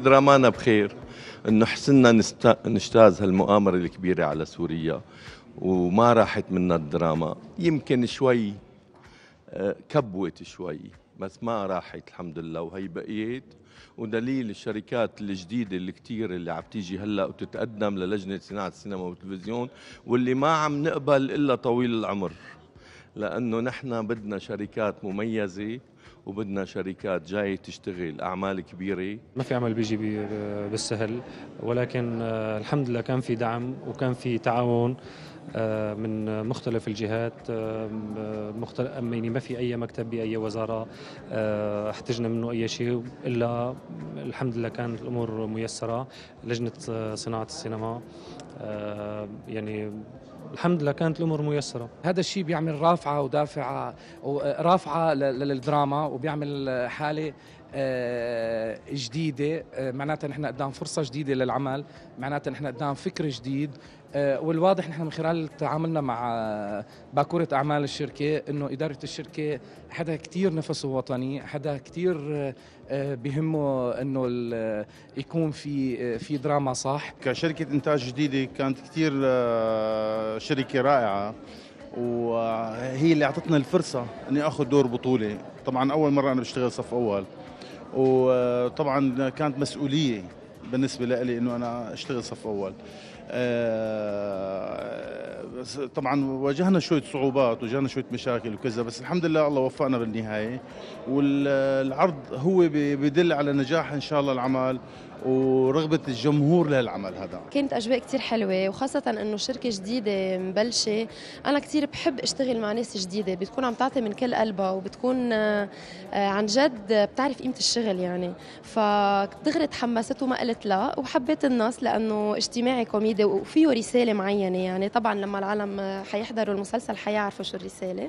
دراmáنا بخير إنه حسنا. نجتاز هالمؤامرة الكبيرة على سوريا وما راحت منا الدراما. يمكن شوي آه، كبوت شوي بس ما راحت الحمد لله. وهي بقيت. ودليل الشركات الجديدة اللي كتير اللي عم تيجي هلأ وتتقدم للجنة صناعة السينما والتلفزيون واللي ما عم نقبل إلا طويل العمر. لأنه نحن بدنا شركات مميزة وبدنا شركات جاي تشتغل أعمال كبيرة. ما في عمل بيجي بالسهل ولكن آه، الحمد لله كان في دعم وكان في تعاون آه، من مختلف الجهات آه، مختلف يعني ما في أي مكتب بأي وزارة احتجنا منه أي شيء إلا الحمد لله كانت الأمور ميسرة لجنة صناعة السينما يعني الحمد لله كانت الأمور ميسرة. هذا الشيء بيعمل رافعة ودافعة رافعة للدراما وبيعمل حالة آه، جديدة. آه، معناتها نحن قدام فرصة جديدة للعمل. معناتها نحن قدام فكر جديد. آه، والواضح نحن من خلال تعاملنا مع باكورة أعمال الشركة أنه إدارة الشركة حدا كتير نفسه وطني حدا كتير بهمه أنه يكون في في دراما صح. كشركة إنتاج جديدة كانت كتير شركة رائعة وهي اللي أعطتنا الفرصة أني أخذ دور بطولة. طبعا أول مرة أنا بشتغل صف أول وطبعا كانت مسؤولية بالنسبة لي إنه أنا أشتغل صف أول. آه، طبعا واجهنا شوية صعوبات واجهنا شوية مشاكل وكذا بس الحمد لله الله وفقنا بالنهاية. والعرض هو بدل على نجاح إن شاء الله العمل ورغبة الجمهور لهالعمل هذا. كانت أجواء كتير حلوة وخاصة أنه شركة جديدة مبلشة. أنا كتير بحب أشتغل مع ناس جديدة بتكون عم تعطي من كل قلبها وبتكون آه، عن جد بتعرف قيمة الشغل يعني. فدغري تحمست وما قلت لا وحبيت الناس لأنه اجتماعي كوميدي وفيه رسالة معينة يعني. طبعا لما العالم حيحضروا المسلسل حيعرفوا شو الرسالة.